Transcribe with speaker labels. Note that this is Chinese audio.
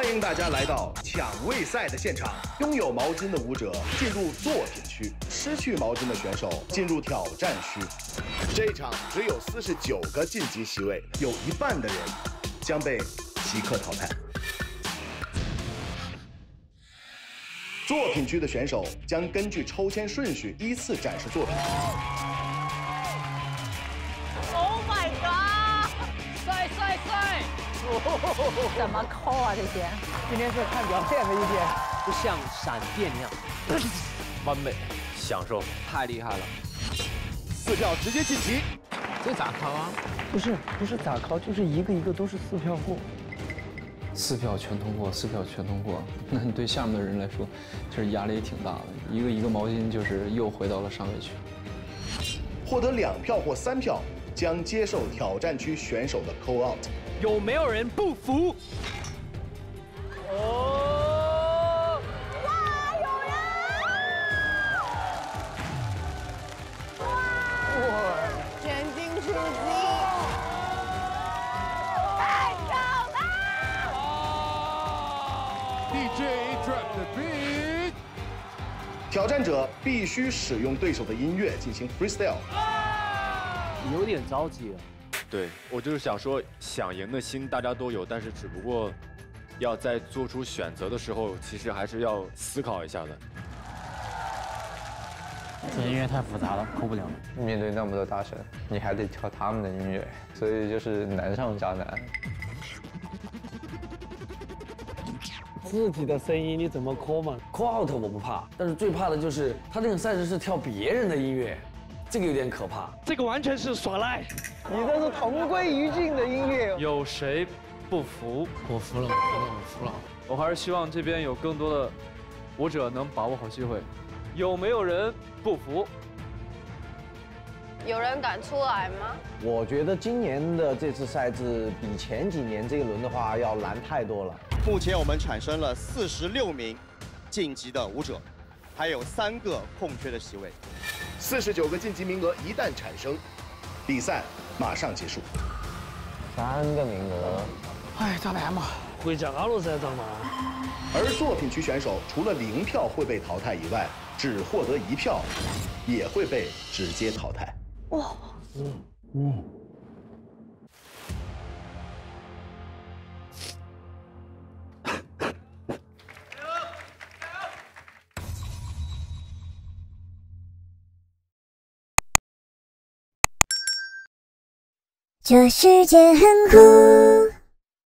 Speaker 1: 欢迎大家来到抢位赛的现场。拥有毛巾的舞者进入作品区，失去毛巾的选手进入挑战区。这一场只有四十九个晋级席位，有一半的人将被即刻淘汰。作品区的选手将根据抽签顺序依次展示作品。
Speaker 2: Oh my god！
Speaker 3: 帅帅帅！
Speaker 2: 怎么抠啊这些？
Speaker 3: 今天是看表现的一天，就像闪电一样，
Speaker 4: 完美，享受，太厉害了。
Speaker 1: 四票直接晋级。
Speaker 4: 这咋考啊？
Speaker 5: 不是不是咋考，就是一个一个都是四票过。
Speaker 6: 四票全通过，四票全通过，那你对下面的人来说，这压力也挺大的。一个一个毛巾就是又回到了上位区。
Speaker 1: 获得两票或三票，将接受挑战区选手的 call out。
Speaker 4: 有没有人不服？
Speaker 3: 哦，哇，有人！
Speaker 2: 哇全军出击！太漂亮
Speaker 7: ！DJ drop the beat。
Speaker 1: 挑战者必须使用对手的音乐进行 freestyle。
Speaker 3: 有点着急了。
Speaker 4: 对我就是想说，想赢的心大家都有，但是只不过要在做出选择的时候，其实还是要思考一下的。
Speaker 5: 这音乐太复杂了，扣不了了。
Speaker 6: 面对那么多大神，你还得挑他们的音乐，所以就是难上加难。
Speaker 5: 自己的声音你怎么 call 嘛
Speaker 8: ？call out 我不怕，但是最怕的就是他这个赛事是跳别人的音乐，这个有点可怕。
Speaker 5: 这个完全是耍赖，你这是同归于尽的音乐。
Speaker 4: 有谁不服？
Speaker 5: 我服了，我服了，我服了。
Speaker 4: 我还是希望这边有更多的舞者能把握好机会。有没有人不服？
Speaker 2: 有人敢出来吗？
Speaker 5: 我觉得今年的这次赛制比前几年这一轮的话要难太多了。
Speaker 9: 目前我们产生了四十六名晋级的舞者，还有三个空缺的席位。
Speaker 1: 四十九个晋级名额一旦产生，比赛马上结束。
Speaker 5: 三个名额，哎，再来嘛。回家了噻，张嘛。
Speaker 1: 而作品区选手除了零票会被淘汰以外，只获得一票，也会被直接淘汰。
Speaker 10: 这世界很酷。